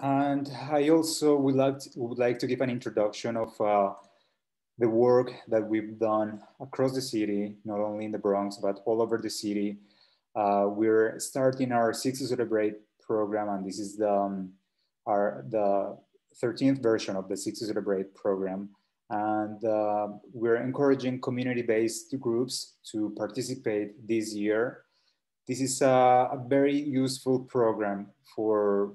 And I also would like to, would like to give an introduction of uh, the work that we've done across the city, not only in the Bronx, but all over the city. Uh, we're starting our Six to Celebrate program, and this is the, um, our, the 13th version of the Six to Celebrate program. And uh, we're encouraging community-based groups to participate this year. This is a, a very useful program for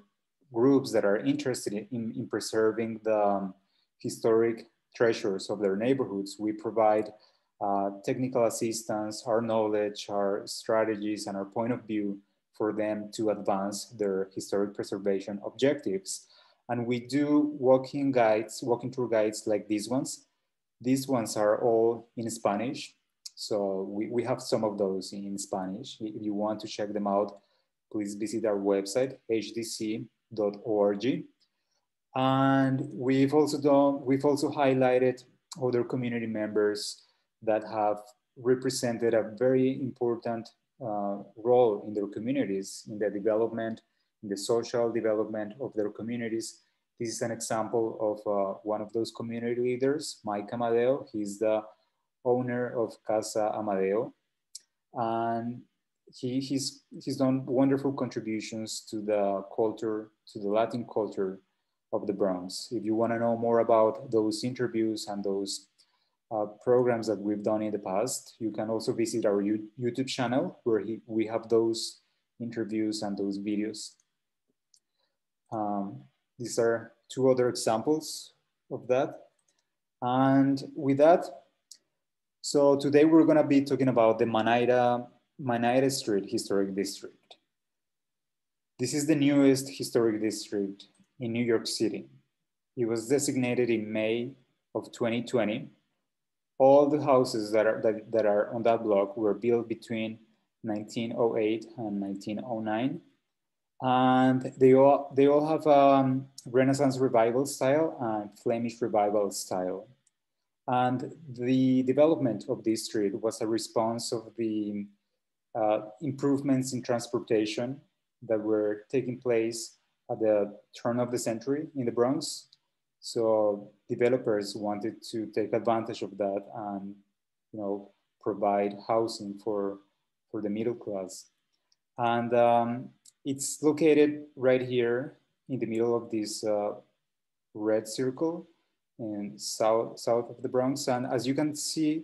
groups that are interested in, in preserving the um, historic treasures of their neighborhoods. We provide uh, technical assistance, our knowledge, our strategies, and our point of view for them to advance their historic preservation objectives. And we do walking guides, walking tour guides like these ones. These ones are all in Spanish. So we, we have some of those in Spanish. If you want to check them out, please visit our website, hdc.org. And we've also done, we've also highlighted other community members that have represented a very important uh, role in their communities, in the development, in the social development of their communities. This is an example of uh, one of those community leaders, Mike Amadeo. He's the owner of Casa Amadeo. And he, he's, he's done wonderful contributions to the culture, to the Latin culture of the Bronx. If you want to know more about those interviews and those uh, programs that we've done in the past, you can also visit our YouTube channel where he, we have those interviews and those videos. Um, these are two other examples of that. And with that, so today we're gonna be talking about the Manida, Manida Street Historic District. This is the newest historic district in New York City. It was designated in May of 2020. All the houses that are, that, that are on that block were built between 1908 and 1909. And they all, they all have um, Renaissance Revival style and Flemish Revival style. And the development of this street was a response of the uh, improvements in transportation that were taking place at the turn of the century in the Bronx. So developers wanted to take advantage of that and you know provide housing for for the middle class. And um, it's located right here in the middle of this uh, red circle in south south of the Bronx. And as you can see,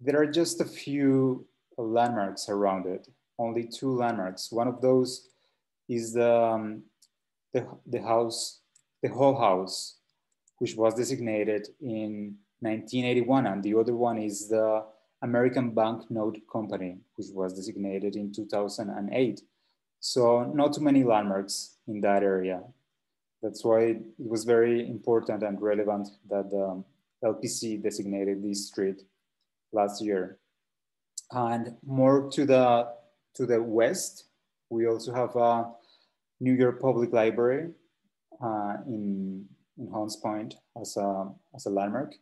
there are just a few landmarks around it. Only two landmarks. One of those is the um, the, the house, the Hoe House, which was designated in 1981, and the other one is the American Banknote Company, which was designated in 2008. So not too many landmarks in that area. That's why it was very important and relevant that the LPC designated this street last year. And more to the, to the west, we also have a New York Public Library uh, in, in Hunts Point as a, as a landmark.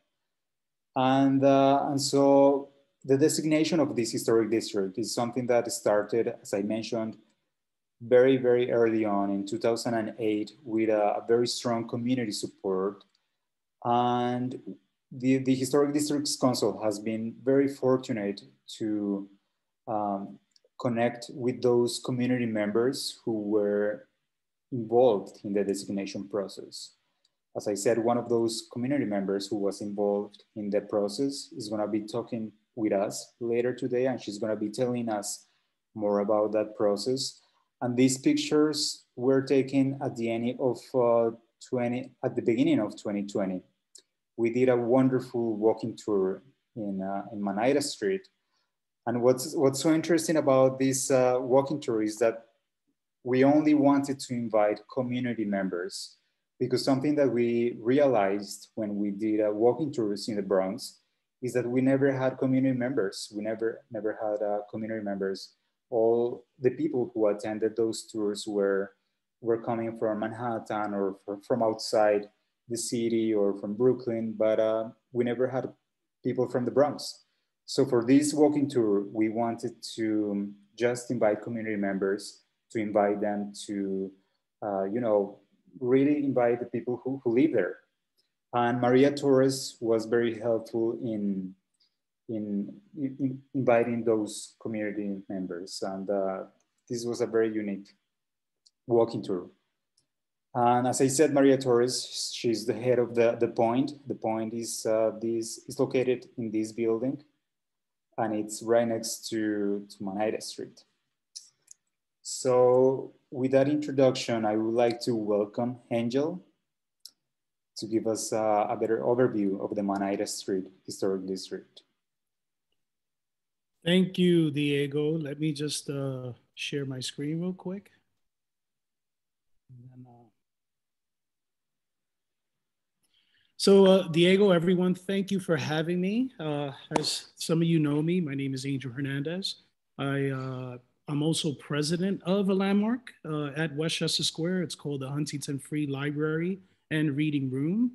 And, uh, and so the designation of this historic district is something that started, as I mentioned, very, very early on in 2008 with a, a very strong community support. And the, the Historic Districts Council has been very fortunate to um, connect with those community members who were involved in the designation process. As I said, one of those community members who was involved in the process is gonna be talking with us later today and she's gonna be telling us more about that process. And these pictures were taken at the end of uh, 20, at the beginning of 2020. We did a wonderful walking tour in, uh, in Manida Street. And what's, what's so interesting about this uh, walking tour is that we only wanted to invite community members because something that we realized when we did a walking tours in the Bronx is that we never had community members. We never, never had uh, community members. All the people who attended those tours were, were coming from Manhattan or from outside the city or from Brooklyn, but uh, we never had people from the Bronx. So for this walking tour, we wanted to just invite community members to invite them to, uh, you know, really invite the people who, who live there. And Maria Torres was very helpful in, in, in inviting those community members. And uh, this was a very unique walking tour. And as I said, Maria Torres, she's the head of the, the point. The point is, uh, this, is located in this building and it's right next to, to Manida Street. So with that introduction, I would like to welcome Angel to give us uh, a better overview of the Manida Street Historic District. Thank you, Diego. Let me just uh, share my screen real quick. Then, uh... So uh, Diego, everyone, thank you for having me. Uh, as some of you know me, my name is Angel Hernandez. I, uh, I'm also president of a landmark uh, at Westchester Square. It's called the Huntington Free Library and Reading Room.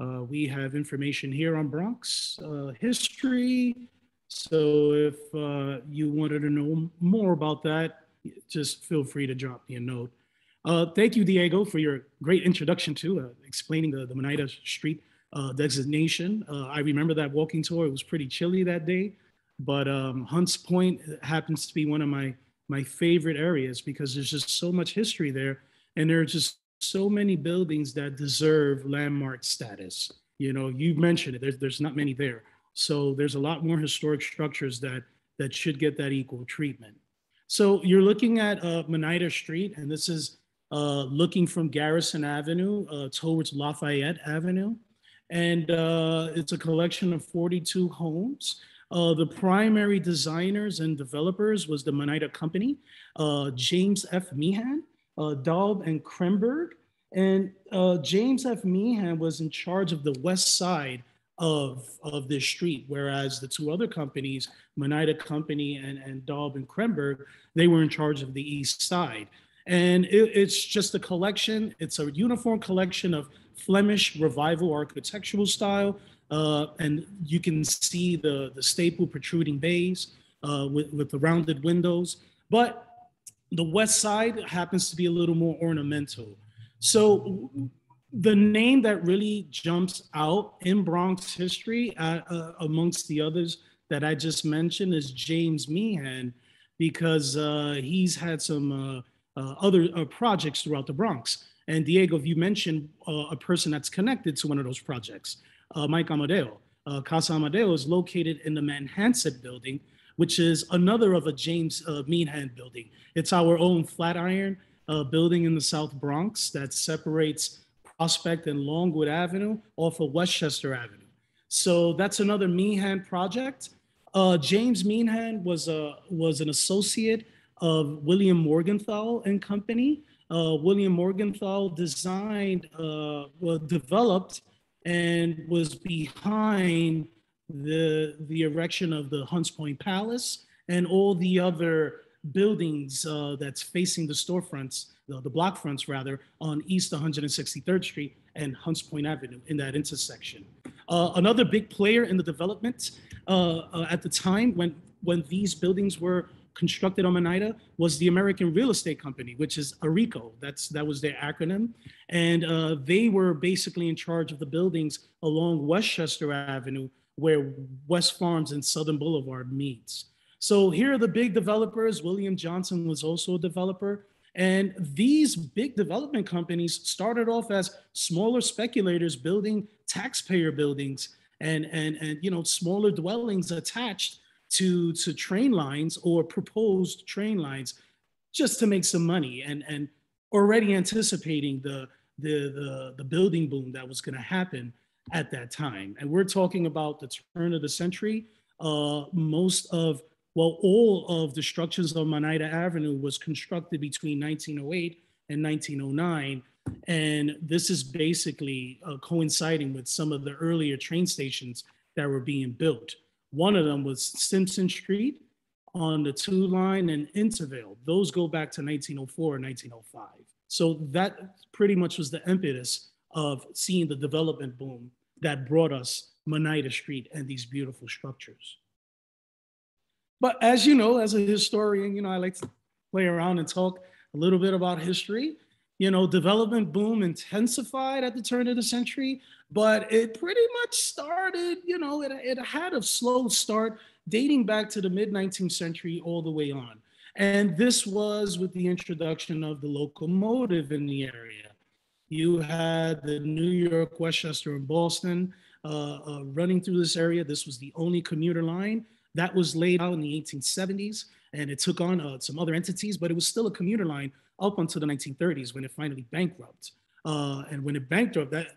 Uh, we have information here on Bronx history. So if you wanted to know more about that, just feel free to drop me a note. Uh, thank you, Diego, for your great introduction to uh, explaining the, the Manida Street uh, designation. Uh, I remember that walking tour. It was pretty chilly that day, but um, Hunts Point happens to be one of my my favorite areas because there's just so much history there, and there are just so many buildings that deserve landmark status. You know, you mentioned it. There's there's not many there, so there's a lot more historic structures that that should get that equal treatment. So you're looking at uh, Street, and this is uh, looking from Garrison Avenue uh, towards Lafayette Avenue. And uh, it's a collection of 42 homes. Uh, the primary designers and developers was the Moneda Company, uh, James F. Meehan, uh, Daub and Kremberg. And James F. Meehan was in charge of the west side of, of this street, whereas the two other companies, Moneda Company and, and Daub and Kremberg, they were in charge of the east side. And it, it's just a collection, it's a uniform collection of Flemish revival architectural style. Uh, and you can see the, the staple protruding bays uh, with, with the rounded windows. But the west side happens to be a little more ornamental. So the name that really jumps out in Bronx history uh, uh, amongst the others that I just mentioned is James Meehan, because uh, he's had some uh, other uh, projects throughout the Bronx. And Diego, you mentioned uh, a person that's connected to one of those projects, Mike Amadeo. Casa Amadeo is located in the Manhasset building, which is another of a James Meehan building. It's our own Flatiron building in the South Bronx that separates Prospect and Longwood Avenue off of Westchester Avenue. So that's another Meehan project. Uh, James Meehan was a was an associate of William Morgenthau and Company. Uh, William Morgenthau designed, uh, well, developed, and was behind the, the erection of the Hunts Point Palace and all the other buildings uh, that's facing the storefronts, the, the block fronts rather, on East 163rd Street and Hunts Point Avenue in that intersection. Uh, another big player in the development uh, uh, at the time when, when these buildings were constructed on Manida was the American Real Estate Company, which is ARICO. That's that was their acronym, and uh, they were basically in charge of the buildings along Westchester Avenue, where West Farms and Southern Boulevard meets. So here are the big developers. William Johnson was also a developer. And these big development companies started off as smaller speculators building taxpayer buildings and, and, and you know, smaller dwellings attached to, to train lines or proposed train lines just to make some money and, and already anticipating the, the, the, the building boom that was going to happen at that time. And we're talking about the turn of the century. Uh, most of, well, all of the structures of Manida Avenue was constructed between 1908 and 1909. And this is basically uh, coinciding with some of the earlier train stations that were being built. One of them was Simpson Street on the two line and Intervale. Those go back to 1904 and 1905. So that pretty much was the impetus of seeing the development boom that brought us Manida Street and these beautiful structures. But as you know, as a historian, you know, I like to play around and talk a little bit about history. You know, development boom intensified at the turn of the century, but it pretty much started, you know, it, it had a slow start dating back to the mid 19th century all the way on. And this was with the introduction of the locomotive in the area. You had the New York, Westchester, and Boston uh, uh, running through this area. This was the only commuter line that was laid out in the 1870s, and it took on uh, some other entities, but it was still a commuter line up until the 1930s when it finally bankrupt. Uh, and when it bankrupt, that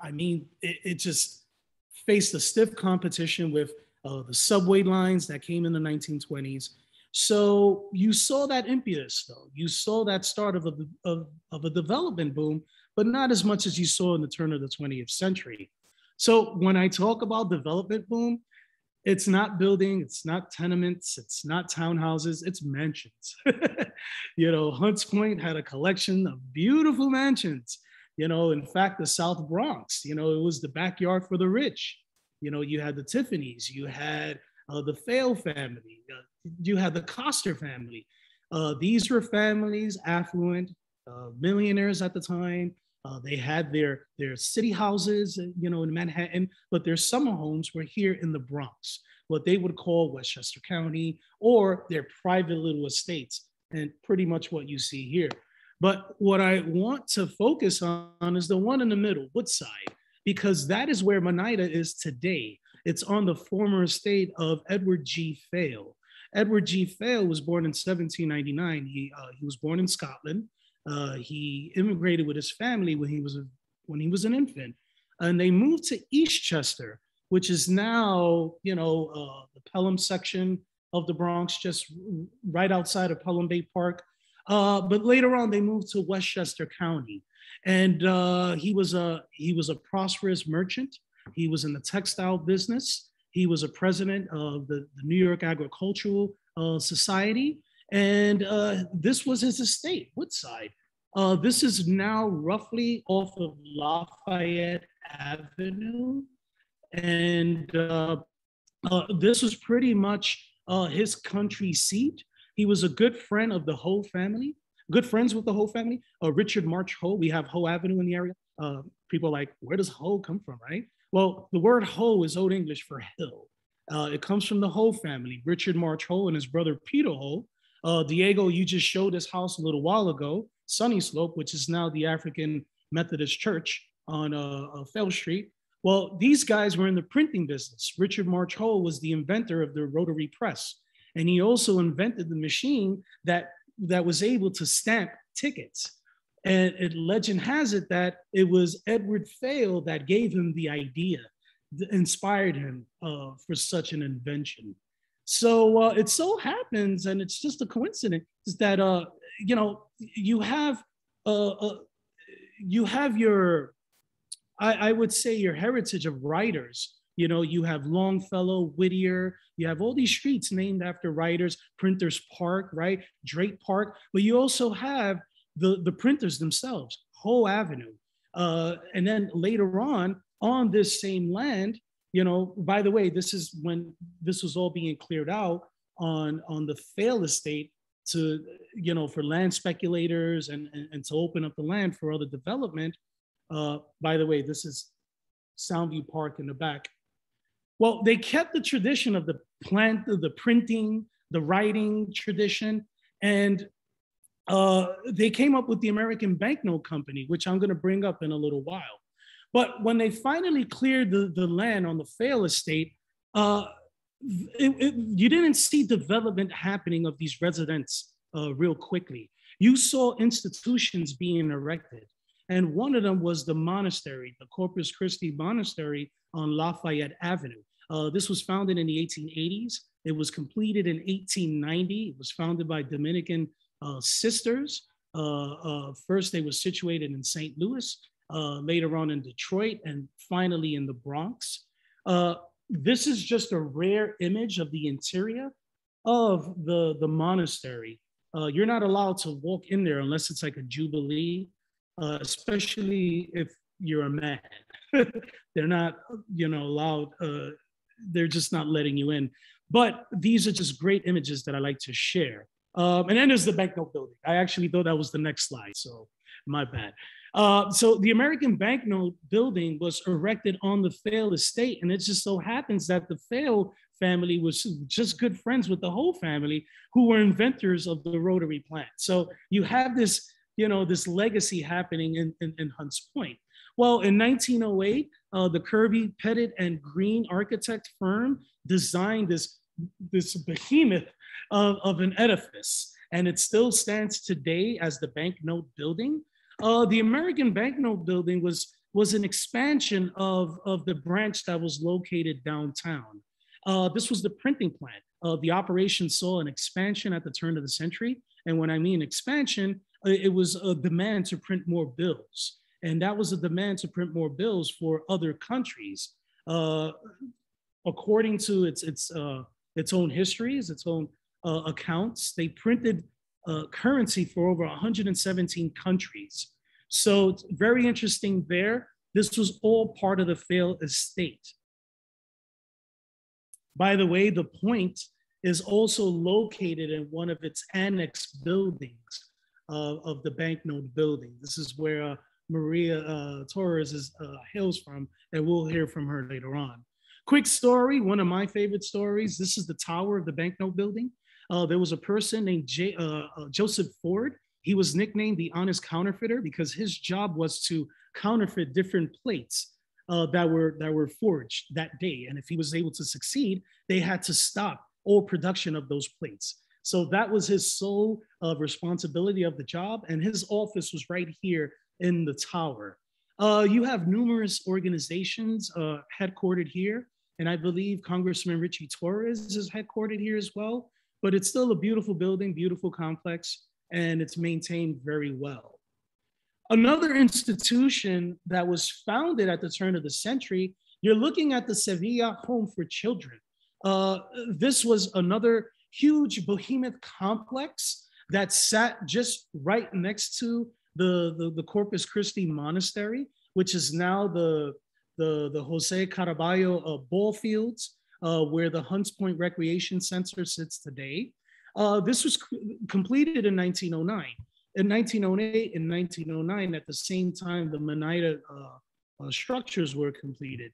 I mean, it, it, just faced a stiff competition with uh, the subway lines that came in the 1920s. So you saw that impetus, though. You saw that start of a, of, of a development boom, but not as much as you saw in the turn of the 20th century. So when I talk about development boom, it's not building, it's not tenements, it's not townhouses, it's mansions. you know, Hunts Point had a collection of beautiful mansions. You know, in fact, the South Bronx, you know, it was the backyard for the rich. You know, you had the Tiffanys, you had uh, the Faile family, uh, you had the Coster family. Uh, these were families, affluent, uh, millionaires at the time, uh, they had their their city houses, uh, you know, in Manhattan, but their summer homes were here in the Bronx, what they would call Westchester County, or their private little estates, and pretty much what you see here. But what I want to focus on is the one in the middle, Woodside, because that is where Manida is today. It's on the former estate of Edward G. Faile. Edward G. Faile was born in 1799. He, uh, he was born in Scotland. Uh, he immigrated with his family when he was a, when he was an infant, and they moved to Eastchester, which is now you know uh, the Pelham section of the Bronx, just right outside of Pelham Bay Park. Uh, but later on, they moved to Westchester County, and uh, he was a he was a prosperous merchant. He was in the textile business. He was a president of the, the New York Agricultural uh, Society, and uh, this was his estate, Woodside. Uh, this is now roughly off of Lafayette Avenue. And uh, uh this was pretty much uh, his country seat. He was a good friend of the Hoe family, good friends with the Hoe family. Uh, Richard March Hoe, we have Hoe Avenue in the area. people are like, where does Hoe come from, right? Well, the word Hoe is Old English for hill. it comes from the Hoe family, Richard March Hoe and his brother Peter Hoe uh, Diego, you just showed his house a little while ago, Sunny Slope, which is now the African Methodist Church on uh, uh, Fell Street. Well, these guys were in the printing business. Richard March Hoe was the inventor of the rotary press, and he also invented the machine that that was able to stamp tickets. And it, legend has it that it was Edward Faile that gave him the idea, that inspired him uh, for such an invention. So uh, it so happens, and it's just a coincidence, that uh, you know you have uh, uh, you have your, I, I would say your heritage of writers. You know, you have Longfellow, Whittier, you have all these streets named after writers, Printers Park, right? Drake Park, but you also have the, the printers themselves, Hoe Avenue. Uh, and then later on, on this same land, you know, by the way, this is when this was all being cleared out on on the Faile estate to, you know, for land speculators and, and, and to open up the land for other development. Uh, by the way, this is Soundview Park in the back. Well, they kept the tradition of the plant, the printing, the writing tradition, and uh, they came up with the American Banknote Company, which I'm going to bring up in a little while. But when they finally cleared the, the land on the Faile estate, uh, it, it, you didn't see development happening of these residents uh, real quickly. You saw institutions being erected. And one of them was the monastery, the Corpus Christi Monastery on Lafayette Avenue. Uh, this was founded in the 1880s. It was completed in 1890. It was founded by Dominican uh, sisters. Uh, uh, first, they were situated in St. Louis, uh, later on in Detroit, and finally in the Bronx. Uh, this is just a rare image of the interior of the, the monastery. Uh, you're not allowed to walk in there unless it's like a jubilee, uh, especially if you're a man. they're not, you know, allowed. Uh, they're just not letting you in. But these are just great images that I like to share. Um, and then there's the banknote building. I actually thought that was the next slide. So My bad. Uh, so the American Banknote building was erected on the Faile estate, and it just so happens that the Faile family was just good friends with the Hoe family, who were inventors of the rotary plant. So you have this, you know, this legacy happening in, in, in Hunts Point. Well, in 1908, uh, the Kirby, Pettit, and Green architect firm designed this, this behemoth of, of an edifice, and it still stands today as the banknote building. Uh, the American Banknote Building was, was an expansion of, of the branch that was located downtown. Uh, this was the printing plant. Uh, the operation saw an expansion at the turn of the century. And when I mean expansion, uh, it was a demand to print more bills. And that was a demand to print more bills for other countries. Uh, according to its, its, uh, its own histories, its own uh, accounts, they printed currency for over 117 countries. So it's very interesting there. This was all part of the failed estate. By the way, the point is also located in one of its annex buildings uh, of the banknote building. This is where uh, Maria uh, Torres is, uh, hails from, and we'll hear from her later on. Quick story, one of my favorite stories. This is the tower of the banknote building. Uh, there was a person named J, uh, Joseph Ford. He was nicknamed the honest counterfeiter because his job was to counterfeit different plates uh, that were that were forged that day. And if he was able to succeed, they had to stop all production of those plates. So that was his sole uh, responsibility of the job, and his office was right here in the tower. Uh, you have numerous organizations uh, headquartered here, and I believe Congressman Richie Torres is headquartered here as well. But it's still a beautiful building, beautiful complex, and it's maintained very well. Another institution that was founded at the turn of the century, you're looking at the Sevilla Home for Children. Uh, this was another huge behemoth complex that sat just right next to the, the, the Corpus Christi Monastery, which is now the, the, the Jose Caraballo uh, ball fields, uh, where the Hunts Point Recreation Center sits today. Uh, this was completed in 1909 in 1908 and 1909, at the same time, the Manida uh, uh, structures were completed.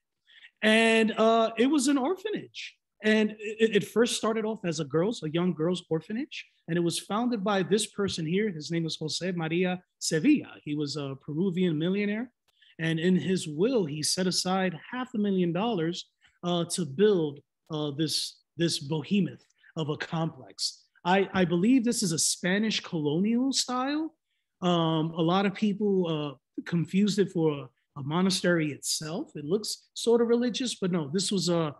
And uh, it was an orphanage. And it, it, first started off as a girls, a young girls orphanage. And it was founded by this person here. His name was Jose Maria Sevilla. He was a Peruvian millionaire. And in his will, he set aside half a million dollars uh, to build uh, this, this behemoth of a complex. I, I believe this is a Spanish colonial style. Um, a lot of people uh, confused it for a, a, monastery itself. It looks sort of religious, but no, this was a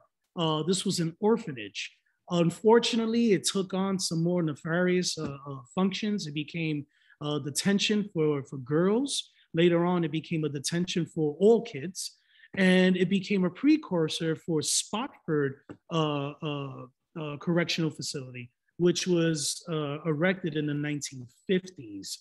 this was an orphanage. Unfortunately, it took on some more nefarious uh, uh functions. It became uh, detention for, for girls. Later on, it became a detention for all kids. And it became a precursor for Spofford uh, Correctional Facility, which was uh, erected in the 1950s.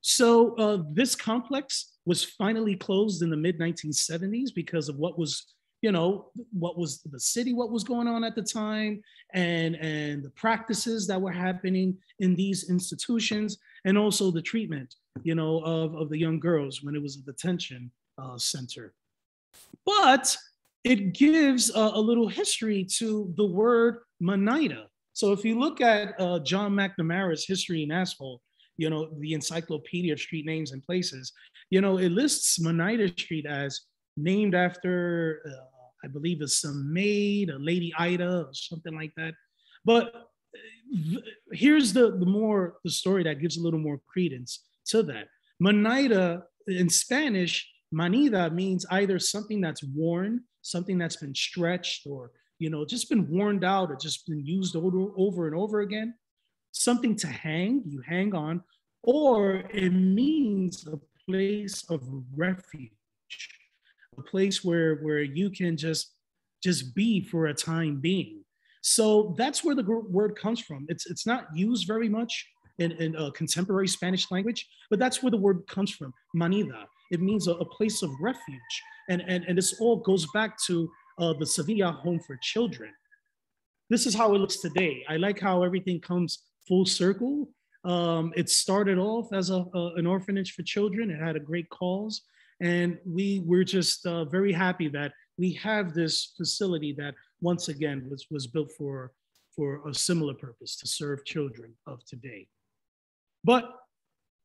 So uh, this complex was finally closed in the mid 1970s because of what was, you know, what was the city, what was going on at the time, and and the practices that were happening in these institutions, and also the treatment, you know, of, of the young girls when it was a detention uh, center. But it gives a, a little history to the word Manida, so if you look at uh, John McNamara's History in Asphalt, you know, the Encyclopedia of Street Names and Places, you know, it lists Manida Street as named after, uh, I believe, it's some maid, a Lady Ida, or something like that. But th- here's the, the more, the story that gives a little more credence to that. Manida in Spanish, manida means either something that's worn, something that's been stretched or you know, just been worn out or just been used over, over and over again, something to hang, you hang on, or it means a place of refuge, a place where, where you can just, just be for a time being. So that's where the word comes from. It's, it's not used very much in, in a contemporary Spanish language, but that's where the word comes from, manida. It means a, a place of refuge. And, and, and this all goes back to uh, the Sevilla Home for Children. This is how it looks today. I like how everything comes full circle. Um, it started off as a, a, an orphanage for children. It had a great cause. And we were just uh, very happy that we have this facility that once again was, was built for, for a similar purpose to serve children of today. But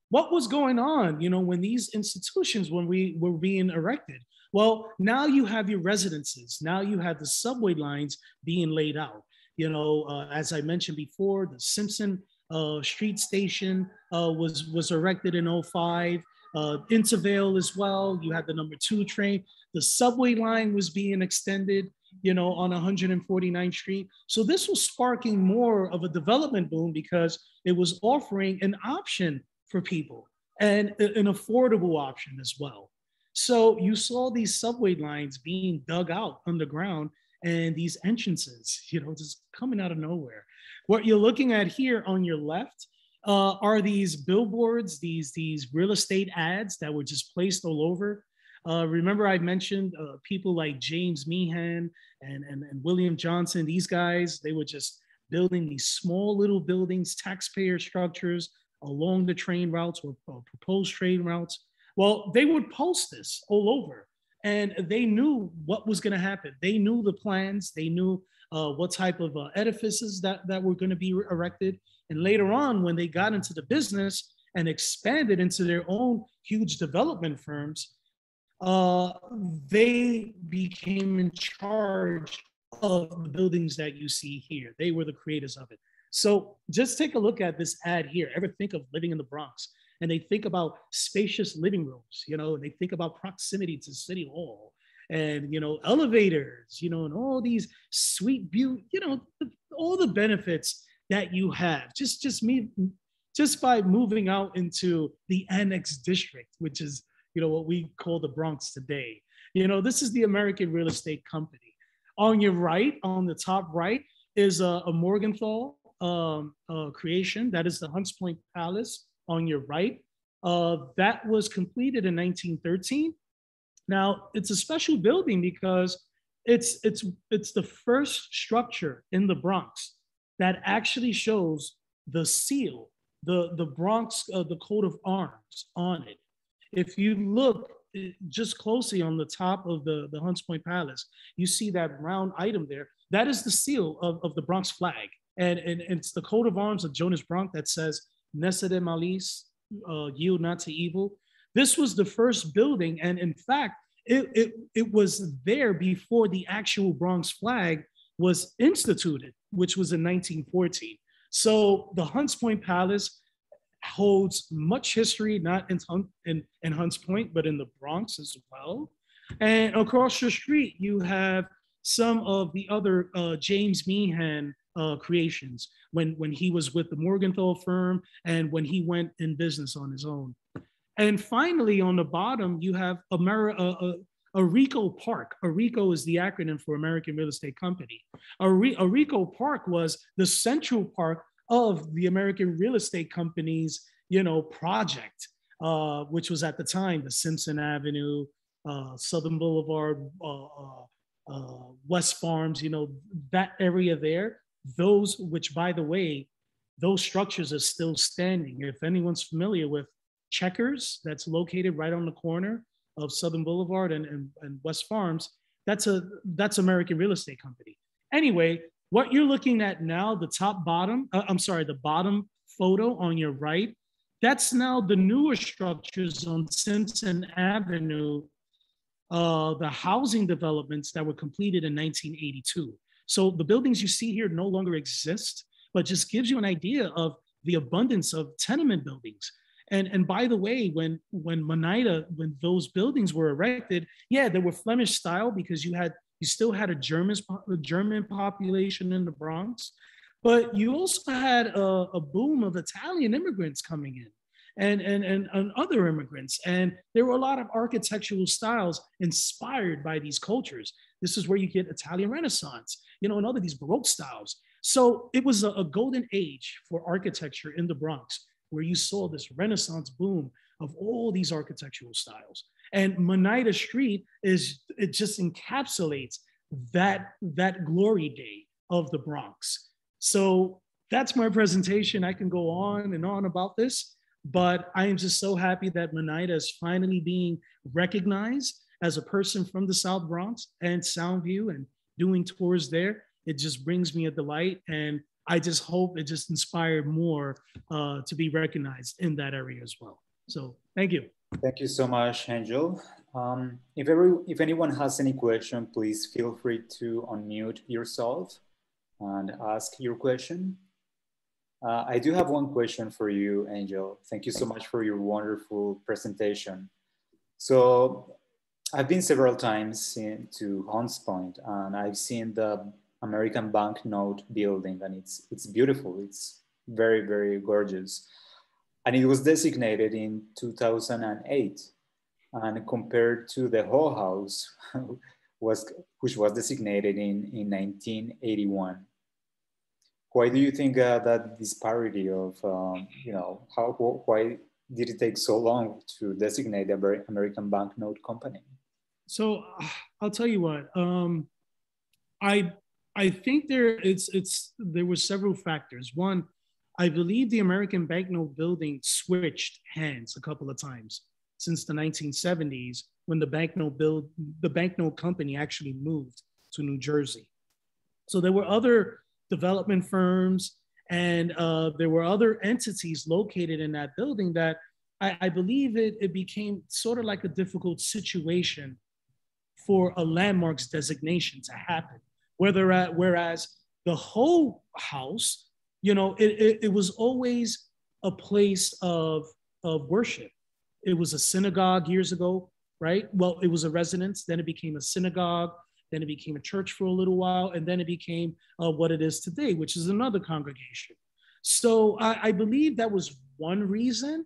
what was going on, you know, when these institutions, when we were being erected? Well, now you have your residences. Now you have the subway lines being laid out. You know, uh, as I mentioned before, the Simpson uh, Street Station uh, was was erected in 05. Uh, Intervale as well. You had the number two train. The subway line was being extended, you know, on 149th Street. So this was sparking more of a development boom because it was offering an option for people and an affordable option as well. So you saw these subway lines being dug out underground and these entrances, you know, just coming out of nowhere. What you're looking at here on your left uh, are these billboards, these, these real estate ads that were just placed all over. Uh, remember, I mentioned uh, people like James Meehan and, and, and William Johnson, these guys, they were just building these small little buildings, taxpayer structures along the train routes or, or proposed train routes. Well, they would post this all over and they knew what was going to happen. They knew the plans, they knew uh, what type of uh, edifices that, that were going to be erected. And later on, when they got into the business and expanded into their own huge development firms, uh, they became in charge of the buildings that you see here. They were the creators of it. So just take a look at this ad here. Ever think of living in the Bronx? And they think about spacious living rooms, you know, and they think about proximity to City Hall and, you know, elevators, you know, and all these sweet beauty, you know, all the benefits that you have. Just, just me, just by moving out into the annex district, which is, you know, what we call the Bronx today. You know, this is the American Real Estate Company. On your right, on the top right, is a, a Morgenthau um, uh, creation. That is the Hunts Point Palace on your right. Uh, that was completed in 1913. Now it's a special building because it's it's it's the first structure in the Bronx that actually shows the seal, the the Bronx, uh, the coat of arms on it. If you look eh, just closely on the top of the, the Hunts Point Palace, you see that round item there. That is the seal of, of the Bronx flag. And, and, it's the coat of arms of Jonas Bronck that says, Ne cede malis, uh, yield not to evil. This was the first building. And in fact, it, it, it was there before the actual Bronx flag was instituted, which was in 1914. So the Hunts Point Palace holds much history, not in, in, in Hunts Point, but in the Bronx as well. And across the street, you have some of the other uh, James Meehan uh, creations when, when he was with the Morgenthau firm and when he went in business on his own. And finally, on the bottom, you have Ameri- uh, uh, Arico Park. Arico is the acronym for American Real Estate Company. Arico Park was the central park of the American Real Estate Company's, you know, project, uh, which was at the time the Simpson Avenue, uh, Southern Boulevard, uh, uh, uh West Farms, you know, that area there those, which by the way, those structures are still standing. If anyone's familiar with Checkers, that's located right on the corner of Southern Boulevard and, and, and West Farms, that's a that's American Real Estate Company. Anyway, what you're looking at now, the top bottom, uh, I'm sorry, the bottom photo on your right, that's now the newer structures on Simpson Avenue, uh, the housing developments that were completed in 1982. So the buildings you see here no longer exist, but just gives you an idea of the abundance of tenement buildings. And, and by the way, when when Manida, when those buildings were erected, yeah, they were Flemish style because you had you still had a German German population in the Bronx, but you also had a, a boom of Italian immigrants coming in and, and, and, and other immigrants. And there were a lot of architectural styles inspired by these cultures. This is where you get Italian Renaissance, you know, and other these Baroque styles. So it was a, a golden age for architecture in the Bronx, where you saw this Renaissance boom of all these architectural styles. And Manida Street is, it just encapsulates that, that glory day of the Bronx. So that's my presentation. I can go on and on about this, but I am just so happy that Manida is finally being recognized as a person from the South Bronx and Soundview and doing tours there. It just brings me a delight. And I just hope it just inspired more uh, to be recognized in that area as well. So thank you. Thank you so much, Angel. Um, if, every, if anyone has any question, please feel free to unmute yourself and ask your question. Uh, I do have one question for you, Angel. Thank you so much for your wonderful presentation. So I've been several times in, to Hunts Point and I've seen the American Banknote building and it's, it's beautiful. It's very, very gorgeous. And it was designated in 2008 and compared to the Hull House, was, which was designated in, in 1981 why do you think uh, that disparity of um, you know how why did it take so long to designate the American banknote company? So I'll tell you what. Um, I I think there it's it's there were several factors. One, I believe the American banknote building switched hands a couple of times since the 1970s when the banknote build the banknote company actually moved to New Jersey. So there were other development firms, and uh, there were other entities located in that building that I, I believe it, it became sort of like a difficult situation for a landmarks designation to happen. Whether whereas the whole house, you know, it, it, it was always a place of, of worship. It was a synagogue years ago, right? Well, it was a residence, then it became a synagogue, then it became a church for a little while, and then it became uh, what it is today, which is another congregation. So I, I believe that was one reason.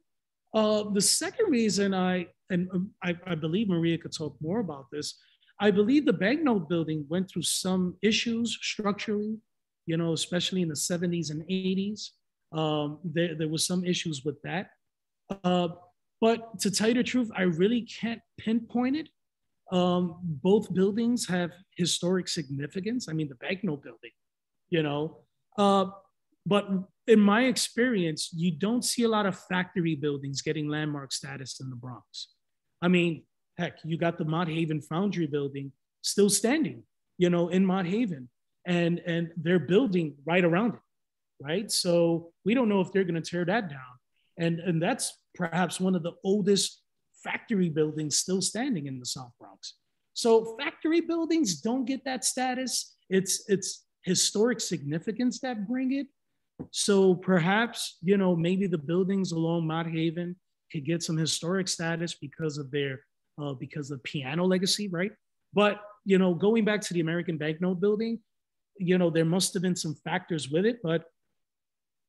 Uh, the second reason I, and um, I, I believe Maria could talk more about this, I believe the banknote building went through some issues structurally, you know, especially in the 70s and 80s. Um, there, there was some issues with that. Uh, but to tell you the truth, I really can't pinpoint it um, both buildings have historic significance. I mean, the banknote building, you know, uh, but in my experience, you don't see a lot of factory buildings getting landmark status in the Bronx. I mean, heck, you got the Mott Haven Foundry building still standing, you know, in Mott Haven, and and they're building right around it, right? So we don't know if they're going to tear that down, and and that's perhaps one of the oldest factory buildings still standing in the South Bronx. So factory buildings don't get that status. It's it's historic significance that bring it. So perhaps you know maybe the buildings along Mott Haven could get some historic status because of their uh, because of piano legacy, right? But you know, going back to the American Banknote Building, you know, there must have been some factors with it, but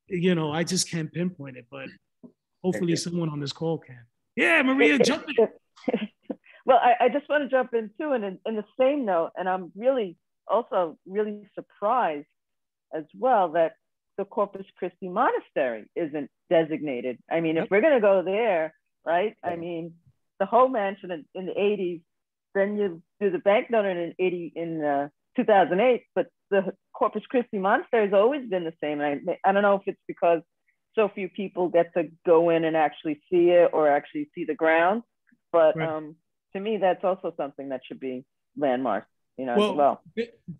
you know, I just can't pinpoint it. But hopefully, someone on this call can. Yeah, Maria, jump in. well, I, I, just want to jump in too, and in, in, the same note, and I'm really also really surprised as well that the Corpus Christi Monastery isn't designated. I mean, yep. if we're going to go there, right? I mean, the whole mansion in, in, the 80s, then you do the banknote in 80 in uh, 2008, but the Corpus Christi Monastery has always been the same. I, I don't know if it's because so few people get to go in and actually see it or actually see the ground. But right. um, to me, that's also something that should be landmark, you know, well, as well.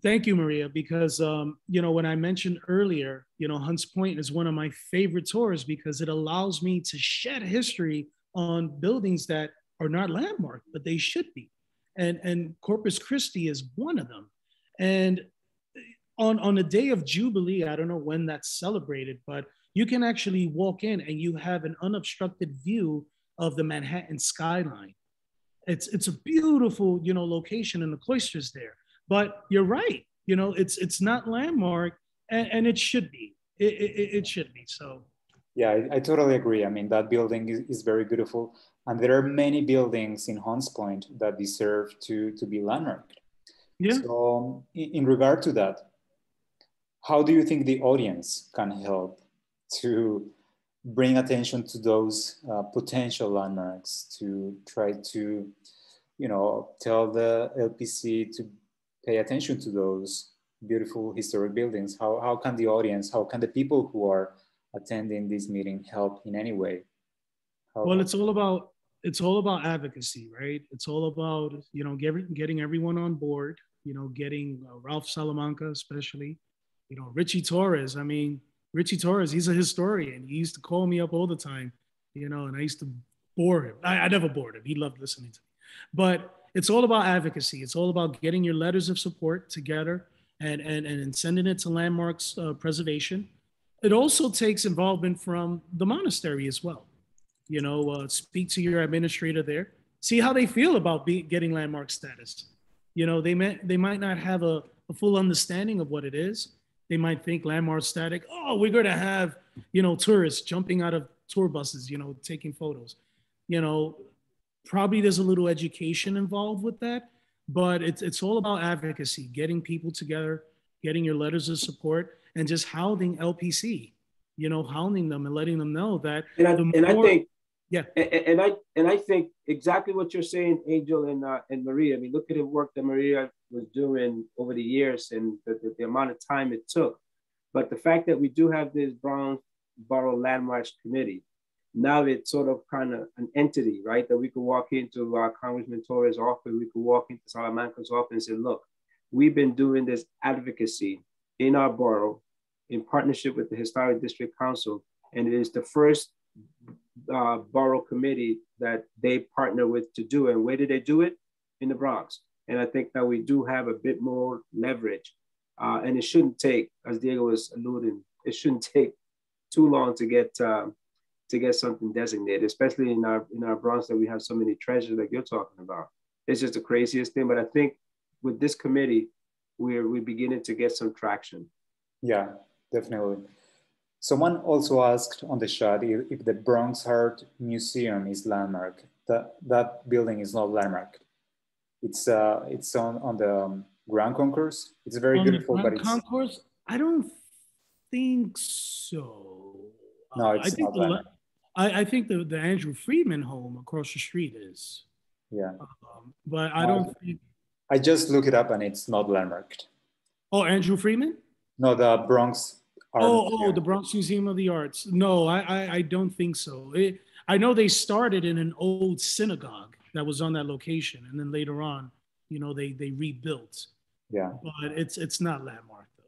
Thank you, Maria, because um, you know when I mentioned earlier, you know, Hunts Point is one of my favorite tours because it allows me to shed history on buildings that are not landmark, but they should be, and and Corpus Christi is one of them, and on on the day of Jubilee, I don't know when that's celebrated, but you can actually walk in and you have an unobstructed view of the Manhattan skyline. It's it's a beautiful, you know, location in the cloisters there. But you're right, you know, it's it's not landmark, and, and it should be. It, it, it, should be. So. Yeah, I, I, totally agree. I mean, that building is, is very beautiful, and there are many buildings in Hunts Point that deserve to to be landmarked. Yeah. So, in, in regard to that, how do you think the audience can help to bring attention to those uh, potential landmarks, to try to, you know, tell the LPC to pay attention to those beautiful historic buildings. How, how can the audience, how can the people who are attending this meeting help in any way? How well, it's all about it's all about advocacy, right? It's all about you know getting getting everyone on board. You know, getting uh, Ralph Salamanca, especially. You know, Richie Torres. I mean, Ritchie Torres. He's a historian. He used to call me up all the time. You know, and I used to bore him. I, I never bored him. He loved listening to me. But it's all about advocacy. It's all about getting your letters of support together and and and sending it to landmarks uh, preservation. It also takes involvement from the monastery as well you know, uh, speak to your administrator there, see how they feel about be, getting landmark status. You know, they may, they might not have a, a full understanding of what it is. They might think landmark static, oh, we're going to have, you know, tourists jumping out of tour buses, you know, taking photos. You know, probably there's a little education involved with that, but it's, it's all about advocacy, getting people together, getting your letters of support, and just hounding LPC, you know, hounding them and letting them know that. And I, and I think yeah. And, and, I and I think exactly what you're saying, Angel and uh, and Maria. I mean, look at the work that Maria was doing over the years and the, the, the amount of time it took. But the fact that we do have this Bronx Borough Landmarks Committee, now it's sort of kind of an entity, right? That we could walk into uh, Congressman Torres' office, we could walk into Salamanca's office and say, look, we've been doing this advocacy in our borough in partnership with the Historic District Council, and it is the first uh, borough committee that they partner with to do. And where did they do it? In the Bronx. And I think that we do have a bit more leverage. Uh, and it shouldn't take, as Diego was alluding, it shouldn't take too long to get uh, to get something designated, especially in our in our Bronx that we have so many treasures like you're talking about. It's just the craziest thing. But I think with this committee, we're we're beginning to get some traction. Yeah, definitely. Someone also asked on the chat if, if the Bronx Art Museum is landmark. That, that building is not landmark. It's uh, it's on, on the um, Grand Concourse. It's very on beautiful, but it's Concourse. I don't think so. No, it's uh, I think not the, I, I, think the, the Andrew Freedman home across the street is. Yeah. Um, but I don't think. I just look it up and it's not landmarked. Oh, Andrew Freedman? No, the Bronx oh, oh, the Bronx Museum of the Arts. No, I, I, I don't think so. It, I know they started in an old synagogue that was on that location, and then later on, you know, they they rebuilt. Yeah. But it's it's not landmark though.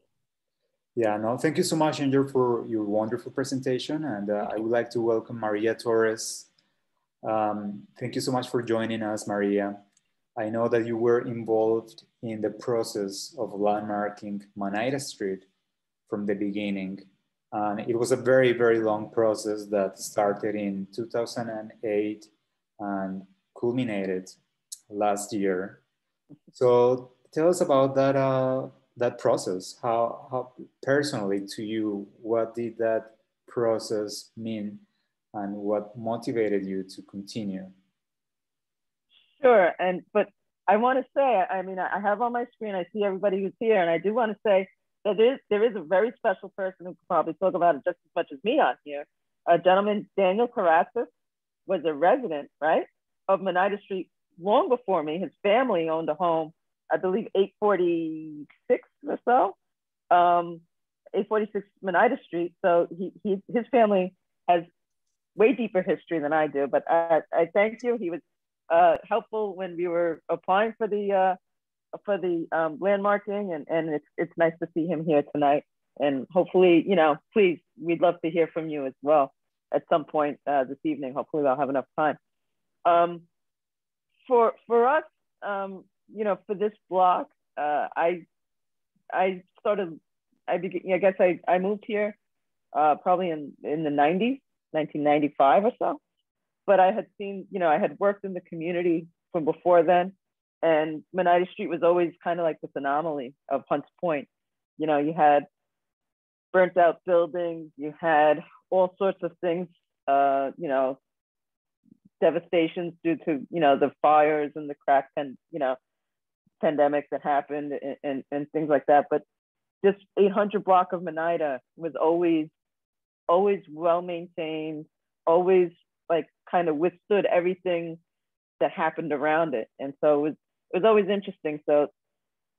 Yeah. No. Thank you so much, Andrew, for your wonderful presentation, and uh, I would like to welcome Maria Torres. Um, thank you so much for joining us, Maria. I know that you were involved in the process of landmarking Manida Street from the beginning. And it was a very, very long process that started in 2008 and culminated last year. So tell us about that, uh, that process. How, how personally to you, what did that process mean and what motivated you to continue? Sure. And, but I want to say, I mean, I have on my screen, I see everybody who's here, and I do want to say that there is there is a very special person who could probably talk about it just as much as me on here. A gentleman, Daniel Karatzis, was a resident, right, of Manida Street long before me. His family owned a home, I believe 846 or so, um, 846 Manida Street. So he, he his family has way deeper history than I do. But I, I thank you. He was uh, helpful when we were applying for the uh, for the um, landmarking, and, and it's, it's nice to see him here tonight. And hopefully, you know, please, we'd love to hear from you as well at some point uh, this evening. Hopefully, I'll have enough time. Um, for for us, um, you know, for this block, uh, I I started. I begin. I guess I, I moved here uh, probably in in the 90s, 1995 or so. But I had seen, you know, I had worked in the community from before then. And Manida Street was always kind of like this anomaly of Hunts Point. You know, you had burnt out buildings, you had all sorts of things, uh, you know, devastations due to, you know, the fires and the crack and, you know, pandemic that happened and, and, and things like that. But this 800 block of Manida was always, always well maintained, always like kind of withstood everything that happened around it. And so it was it was always interesting. So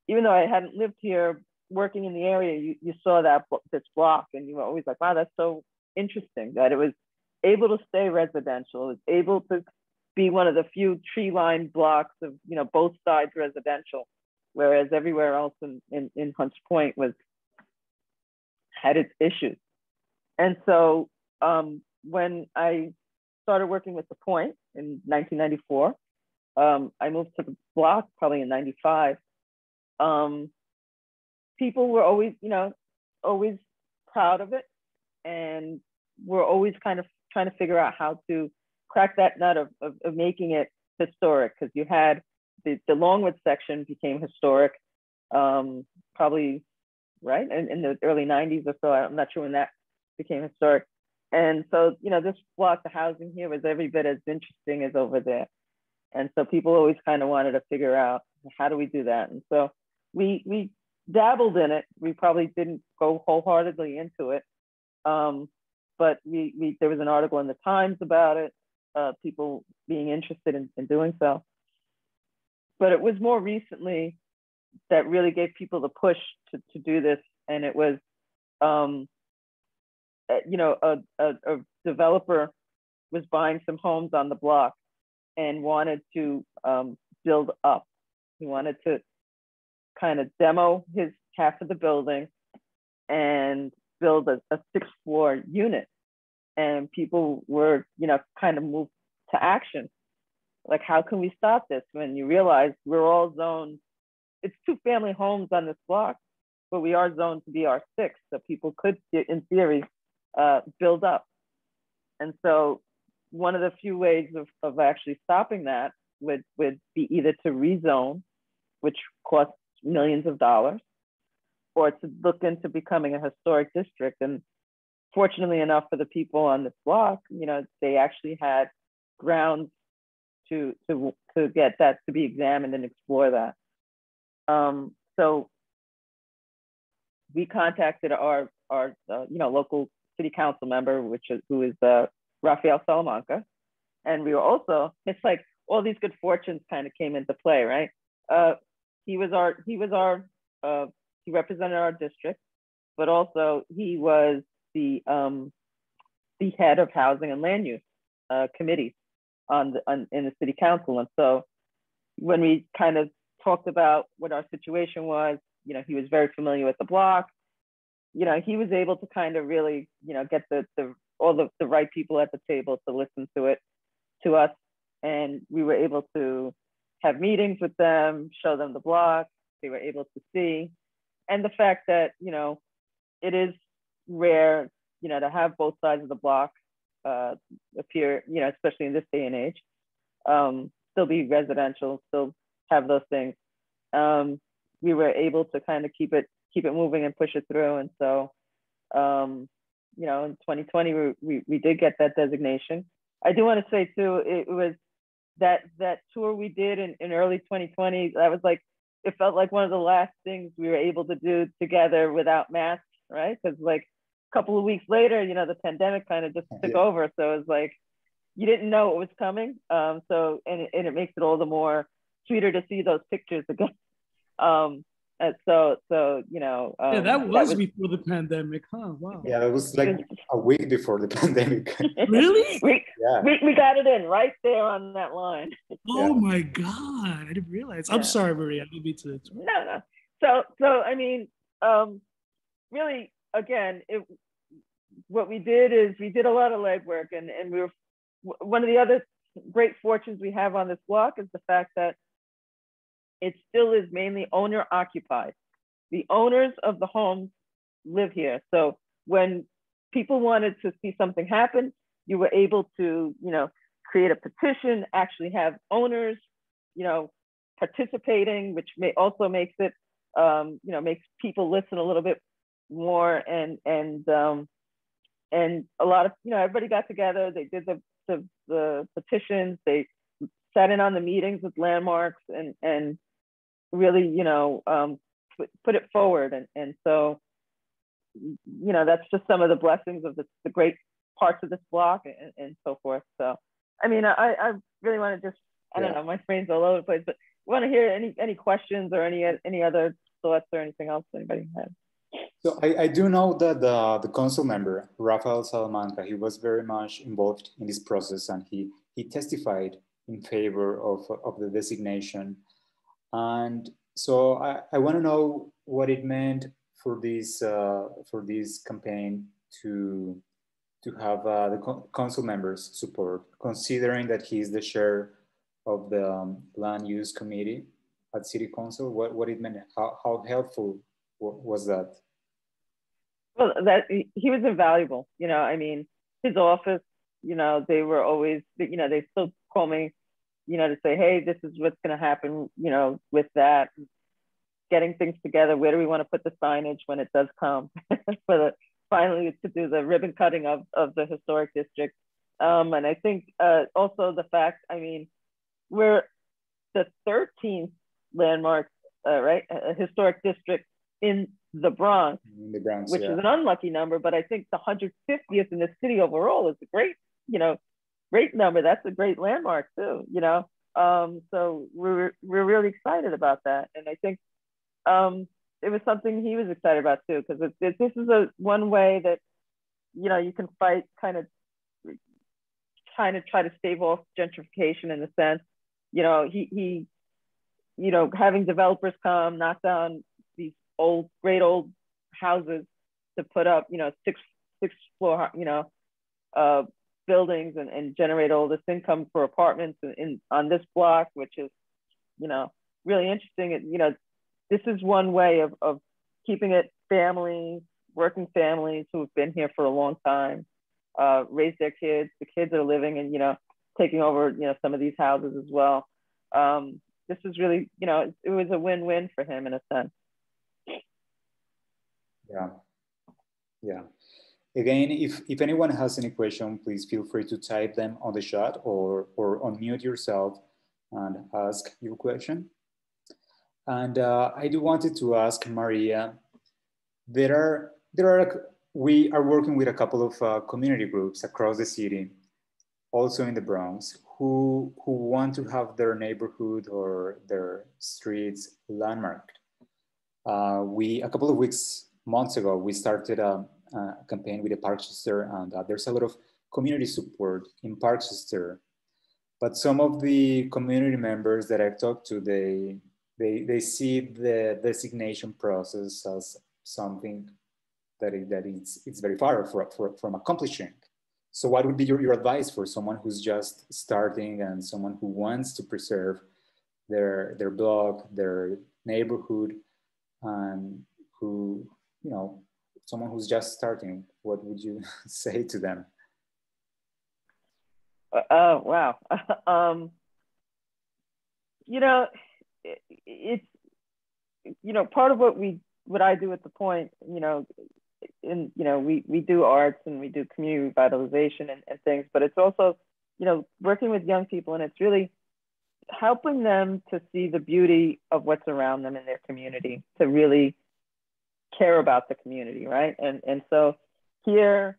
even though I hadn't lived here working in the area, you, you saw that this block and you were always like, wow, that's so interesting that it was able to stay residential, it was able to be one of the few tree lined blocks of, you know, both sides residential, whereas everywhere else in, in, in Hunts Point was had its issues. And so um, when I started working with the Point in 1994, um, I moved to the block probably in 95. Um, people were always, you know, always proud of it and we're always kind of trying to figure out how to crack that nut of, of, of making it historic because you had the, the Longwood section became historic um, probably right in, in the early 90s or so. I'm not sure when that became historic. And so, you know, this block of housing here was every bit as interesting as over there. And so people always kind of wanted to figure out how do we do that? And so we we dabbled in it. We probably didn't go wholeheartedly into it. Um, but we, we there was an article in the Times about it, uh, people being interested in, in doing so. But it was more recently that really gave people the push to, to do this. And it was, um, uh, you know, a, a, a developer was buying some homes on the block and wanted to um, build up. He wanted to kind of demo his half of the building and build a, a six floor unit. And people were, you know, kind of moved to action. Like, how can we stop this when you realize we're all zoned? It's two family homes on this block, but we are zoned to be R6. So people could, in theory, uh, build up. And so one of the few ways of, of actually stopping that would, would be either to rezone, which costs millions of dollars, or to look into becoming a historic district. And fortunately enough for the people on this block, you know, they actually had grounds to to to get that to be examined and explore that. Um, so we contacted our our uh, you know local city council member, which is who is uh, Rafael Salamanca, and we were also it's like all these good fortunes kind of came into play, right? Uh, he was our he was our uh, he represented our district, but also he was the um, the head of housing and land use uh, committees on the on, in the city council, and so when we kind of talked about what our situation was, you know, he was very familiar with the block. You know, he was able to kind of really, you know, get the the all the, the right people at the table to listen to it to us, and we were able to have meetings with them, show them the block. They were able to see, and the fact that you know it is rare, you know, to have both sides of the block uh, appear, you know, especially in this day and age. Um, still be residential, still have those things. Um, we were able to kind of keep it keep it moving and push it through, and so um, you know, in 2020 we, we, we did get that designation. I do want to say too, it was that that tour we did in, in early 2020 that was like it felt like one of the last things we were able to do together without masks right? Because like a couple of weeks later you know the pandemic kind of just took yeah. over. So it was like you didn't know it was coming. Um, so and, and it makes it all the more sweeter to see those pictures again. Um, and so, so you know, um, yeah, that was, that was, before the pandemic, huh? Wow. Yeah, it was like a week before the pandemic. really? we, yeah. we, we got it in right there on that line. Oh yeah. my god, I didn't realize. I'm sorry, Maria. I didn't mean to. No, no. So, so I mean, um, really, again, it, what we did is we did a lot of legwork, and and we were one of the other great fortunes we have on this block is the fact that it still is mainly owner occupied. The owners of the homes live here. So when people wanted to see something happen, you were able to, you know, create a petition, actually have owners, you know, participating, which may also makes it, um, you know, makes people listen a little bit more and and um, and a lot of, you know, everybody got together. They did the the, the petitions. They sat in on the meetings with landmarks and and really, you know, um, put, put it forward. And, and so, you know, that's just some of the blessings of the, the great parts of this block and, and so forth. So, I mean, I, I really want to just, I don't know, my brain's all over the place, but want to hear any, any questions or any, any other thoughts or anything else anybody has. So I, I do know that the, the council member, Rafael Salamanca, he was very much involved in this process and he, he testified in favor of, of the designation. And so I, I want to know what it meant for this, uh, for this campaign to, to have uh, the council members support, considering that he's the chair of the um, land use committee at city council, what, what it meant, how, how helpful was that? Well, that he was invaluable. You know, I mean, his office. You know, they were always. You know, they still call me. You know, to say, hey, this is what's going to happen. You know, with that, getting things together. Where do we want to put the signage when it does come for the finally to do the ribbon cutting of of the historic district. Um, and I think uh, also the fact. I mean, we're the 13th landmark, uh, right, a historic district in the Bronx, in the Bronx which yeah. is an unlucky number, but I think the 150th in the city overall is a great, you know, great number. That's a great landmark too, you know. Um, so we're we're really excited about that, and I think um, it was something he was excited about too, because this is a one way that you know you can fight kind of kind of try to stave off gentrification in the sense, you know, he he, you know, having developers come knock down these old, great old houses to put up, you know, six six floor, you know, uh, buildings and, and generate all this income for apartments in, in on this block, which is, you know, really interesting. And, you know, this is one way of, of keeping it families, working families who have been here for a long time, uh, raise their kids. The kids are living and, you know, taking over, you know, some of these houses as well. Um, this is really, you know, it, it was a win-win for him in a sense. Yeah. Yeah. Again, if, if anyone has any question, please feel free to type them on the chat or, or unmute yourself and ask your question. And uh, I do wanted to ask Maria, there are, there are, we are working with a couple of uh, community groups across the city, also in the Bronx, who, who want to have their neighborhood or their streets landmarked. Uh, we, a couple of weeks months ago, we started a, a campaign with the Parkchester, and uh, there's a lot of community support in Parkchester. But some of the community members that I've talked to, they they they see the designation process as something that is, that is it's very far for, for, from accomplishing. So what would be your, your advice for someone who's just starting and someone who wants to preserve their their block, their neighborhood, and who you know, someone who's just starting, what would you say to them? Oh, wow. um, you know, it, it's, you know, part of what we, what I do at the point, you know, in, you know, we, we do arts and we do community revitalization and, and things, but it's also, you know, working with young people and it's really helping them to see the beauty of what's around them in their community, to really care about the community, right? And and so here,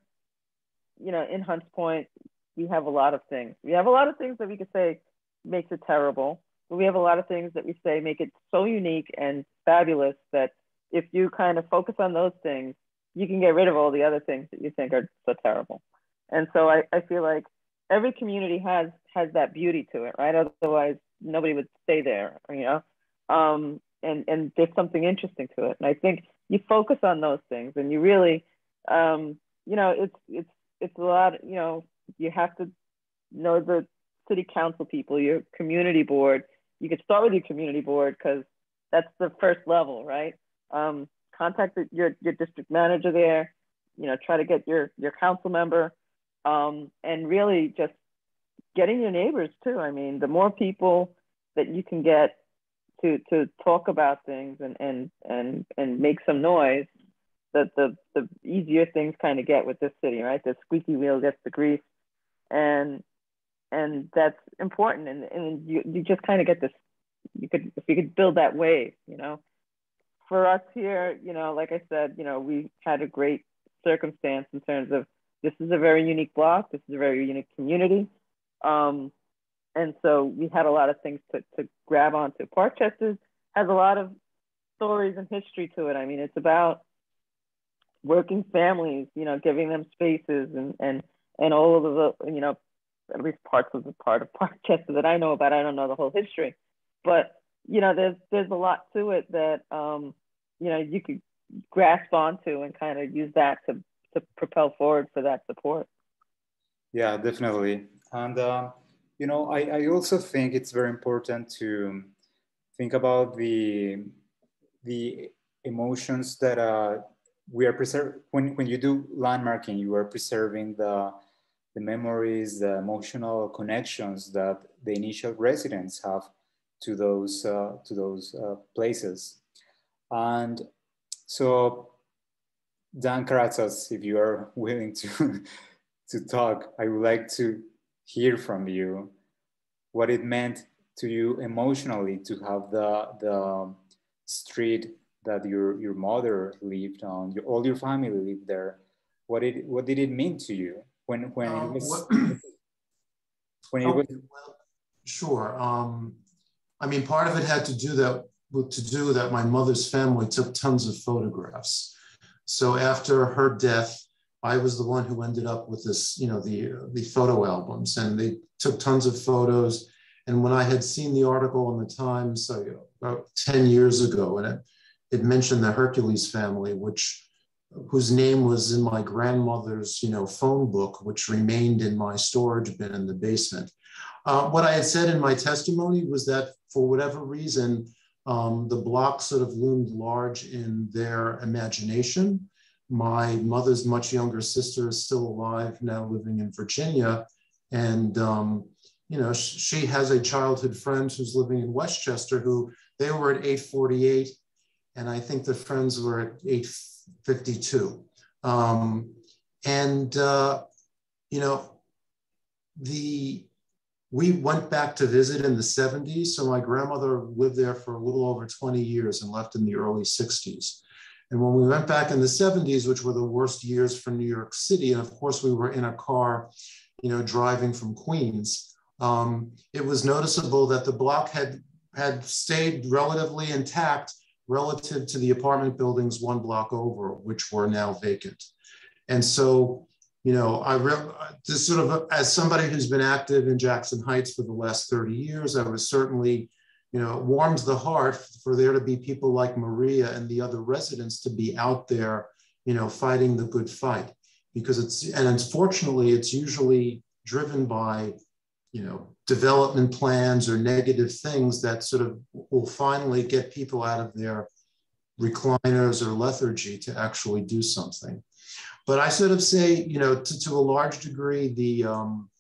you know, in Hunts Point, we have a lot of things. We have a lot of things that we could say makes it terrible, but we have a lot of things that we say make it so unique and fabulous that if you kind of focus on those things, you can get rid of all the other things that you think are so terrible. And so I, I feel like every community has has that beauty to it, right? Otherwise, nobody would stay there, you know. Um, and and there's something interesting to it. And I think you focus on those things and you really um, you know it's it's it's a lot you know you have to know the city council people your community board. You could start with your community board because that's the first level right? Um, contact your, your district manager there you know try to get your your council member um, and really just getting your neighbors too. I mean the more people that you can get to to talk about things and and and and make some noise that the the easier things kind of get with this city right? The squeaky wheel gets the grease. And and that's important. And, and you, you just kind of get this you could if you could build that wave you know? For us here you know like i said you know we had a great circumstance in terms of this is a very unique block. This is a very unique community. Um, and so we had a lot of things to, to grab onto. Parkchester has a lot of stories and history to it. I mean, it's about working families, you know, giving them spaces and and and all of the, you know, at least parts of the part of Parkchester that I know about. I don't know the whole history, but you know, there's there's a lot to it that um, you know you could grasp onto and kind of use that to to propel forward for that support. Yeah, definitely. And uh, you know, I, I also think it's very important to think about the the emotions that uh, we are preserving when, when you do landmarking you are preserving the the memories the emotional connections that the initial residents have to those uh, to those uh, places. And so dan karatsas if you are willing to to talk i would like to hear from you what it meant to you emotionally to have the the street that your your mother lived on, your, all your family lived there. What did what did it mean to you when when um, it was what, when it okay, was? Well, sure. Um, I mean, part of it had to do that to do that. My mother's family took tons of photographs. So after her death, I was the one who ended up with this, you know, the the photo albums, and they took tons of photos. And when I had seen the article in the Times know, about 10 years ago, and it it mentioned the Hercules family, which whose name was in my grandmother's, you know, phone book, which remained in my storage bin in the basement. Uh, what I had said in my testimony was that for whatever reason, um, the block sort of loomed large in their imagination. My mother's much younger sister is still alive, now living in Virginia. And, um, you know, she has a childhood friend who's living in Westchester who they were at 848 and I think the friends were at 852. Um, and, uh, you know, the we went back to visit in the 70s. So my grandmother lived there for a little over 20 years and left in the early 60s. And when we went back in the 70s, which were the worst years for New York City, and of course we were in a car, you know, driving from Queens, um, it was noticeable that the block had had stayed relatively intact relative to the apartment buildings one block over, which were now vacant. And so, you know, I re- this sort of as somebody who's been active in Jackson Heights for the last 30 years, I was certainly, you know, it warms the heart for there to be people like Maria and the other residents to be out there, you know, fighting the good fight. Because it's, and unfortunately, it's usually driven by you know, development plans or negative things that sort of will finally get people out of their recliners or lethargy to actually do something. But I sort of say, you know, to, to a large degree, the, um,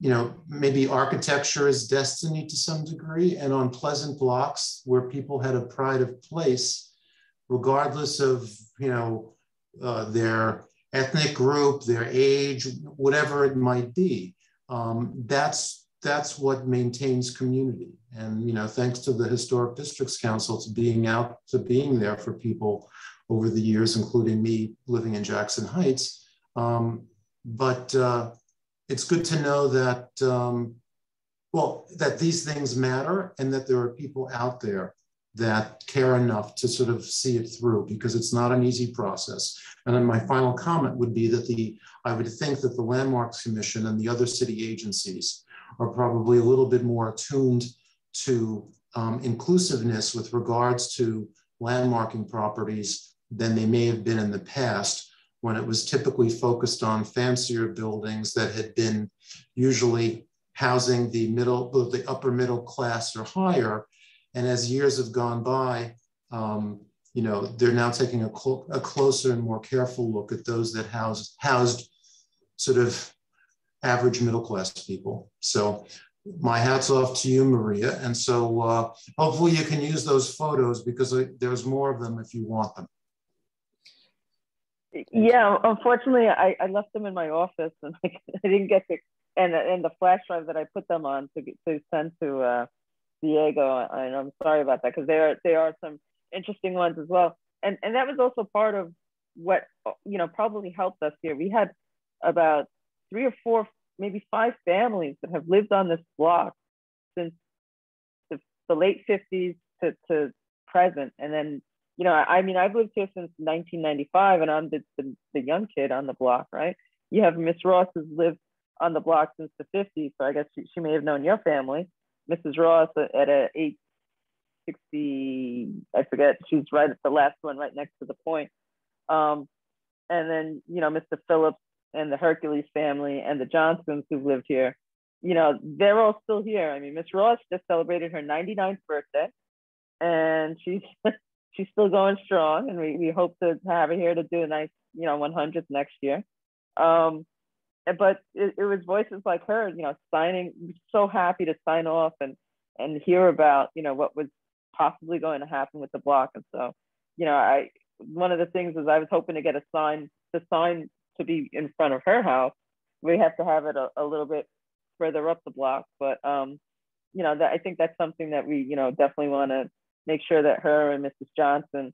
you know, maybe architecture is destiny to some degree. And on pleasant blocks where people had a pride of place, regardless of, you know, uh, their ethnic group, their age, whatever it might be um, that's that's what maintains community. And you know, thanks to the Historic Districts Council to being out to being there for people over the years, including me living in Jackson Heights. Um, but uh, it's good to know that um, well that these things matter and that there are people out there that care enough to sort of see it through because it's not an easy process. And then my final comment would be that the I would think that the Landmarks Commission and the other city agencies are probably a little bit more attuned to um, inclusiveness with regards to landmarking properties than they may have been in the past when it was typically focused on fancier buildings that had been usually housing the middle, the upper middle class or higher, and as years have gone by, um, you know, they're now taking a, a, closer and more careful look at those that housed, housed sort of average middle class people. So my hat's off to you, Maria. And so uh, hopefully you can use those photos because there's more of them if you want them. Yeah, unfortunately, I, I left them in my office and I, I didn't get to, and, and the flash drive that I put them on to, to send to uh, Diego, and I'm sorry about that because there are there are some interesting ones as well. And and that was also part of what you know probably helped us here. We had about three or four, maybe five families that have lived on this block since the, the late 50s to, to present. And then, you know, I, mean, I've lived here since 1995 and I'm the, the, the young kid on the block, right? You have Miss Ross who's lived on the block since the 50s. So I guess she, she may have known your family. Mrs. Ross at a 860, I forget, she's right at the last one right next to the point. Um, and then, you know, Mr. Phillips and the Hercules family and the Johnsons who've lived here, you know, they're all still here. I mean, Miss Ross just celebrated her 99th birthday and she's she's still going strong and we, we hope to have her here to do a nice, you know, 100th next year. Um, but it, it was voices like her, you know, signing, so happy to sign off and, and hear about, you know, what was possibly going to happen with the block. And so, you know, I, one of the things is I was hoping to get a sign, the sign to be in front of her house. We have to have it a, a little bit further up the block, but, um, you know, that I think that's something that we, you know, definitely want to make sure that her and Mrs. Johnson,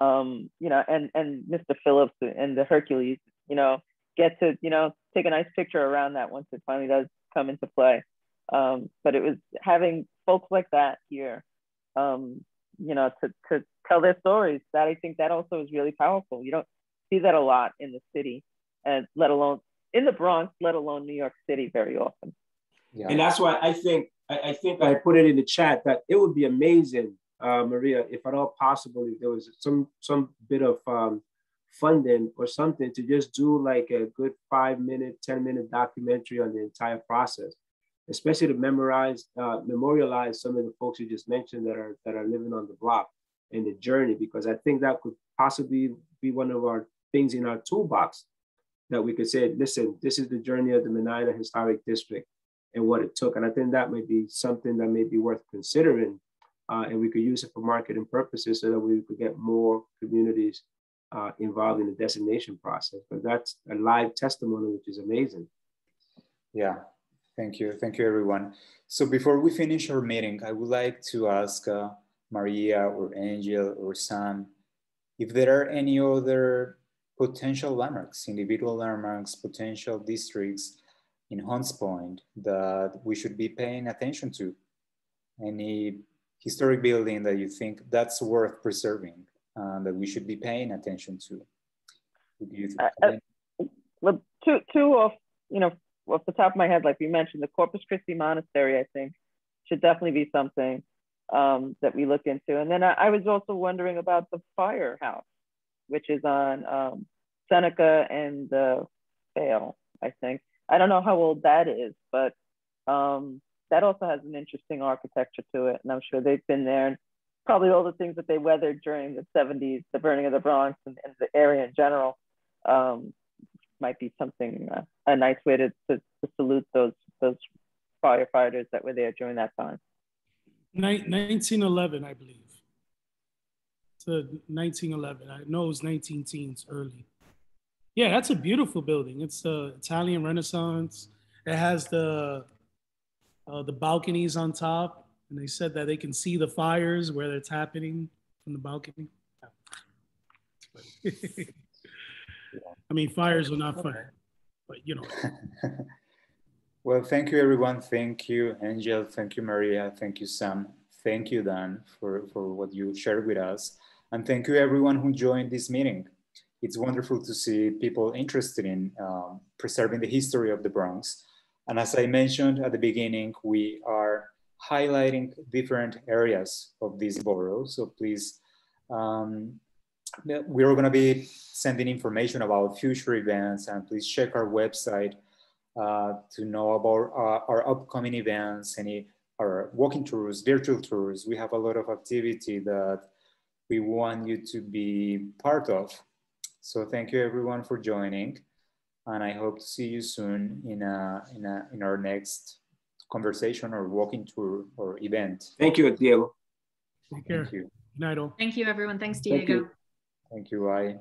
um, you know, and, and Mr. Phillips and the Hercules, you know, get to, you know, take a nice picture around that once it finally does come into play. Um, but it was having folks like that here, um, you know, to, to tell their stories. That I think that also is really powerful. You don't see that a lot in the city, and let alone in the Bronx, let alone New York City, very often. Yeah. And that's why I think I, I think I put it in the chat that it would be amazing, uh, Maria, if at all possible, if there was some some bit of um, funding or something to just do like a good five minute, 10 minute documentary on the entire process, especially to memorize, uh, memorialize some of the folks you just mentioned that are, that are living on the block and the journey, because I think that could possibly be one of our things in our toolbox that we could say, listen, this is the journey of the Manida Historic District and what it took. And I think that may be something that may be worth considering. Uh, and we could use it for marketing purposes so that we could get more communities uh, involved in the designation process. But that's a live testimony, which is amazing. Yeah, thank you. Thank you, everyone. So before we finish our meeting, I would like to ask uh, Maria or Angel or Sam if there are any other potential landmarks, individual landmarks, potential districts in Hunts Point that we should be paying attention to. Any historic building that you think that's worth preserving uh, that we should be paying attention to? Uh, uh, well, two, two off, you know, off the top of my head, like you mentioned, the Corpus Christi Monastery, I think, should definitely be something um, that we look into. And then I, I, was also wondering about the firehouse, which is on um, Seneca and the Faile, I think. I don't know how old that is, but um, that also has an interesting architecture to it. And I'm sure they've been there. And probably all the things that they weathered during the 70s, the burning of the Bronx and, and the area in general, um, might be something uh, a nice way to, to, to, salute those those firefighters that were there during that time. 1911, I believe. To 1911. I know it was 19 teens early. Yeah, that's a beautiful building. It's the Italian Renaissance. It has the uh, the balconies on top and they said that they can see the fires where it's happening from the balcony. I mean, fires are not fun, but you know. well, thank you, everyone. Thank you, Angel. Thank you, Maria. Thank you, Sam. Thank you, Dan, for, for what you shared with us. And thank you, everyone who joined this meeting. It's wonderful to see people interested in um, preserving the history of the Bronx. And as I mentioned at the beginning, we are highlighting different areas of this borough. So please, um, we're going to be sending information about future events and please check our website uh, to know about uh, our upcoming events, any our walking tours, virtual tours. We have a lot of activity that we want you to be part of. So thank you everyone for joining and I hope to see you soon in, a, in, a, in our next conversation or walking tour or event. Thank you, Diego. Take care. Thank you. Good night, all. Thank you, everyone. Thanks, Diego. Thank you. Thank you. Bye.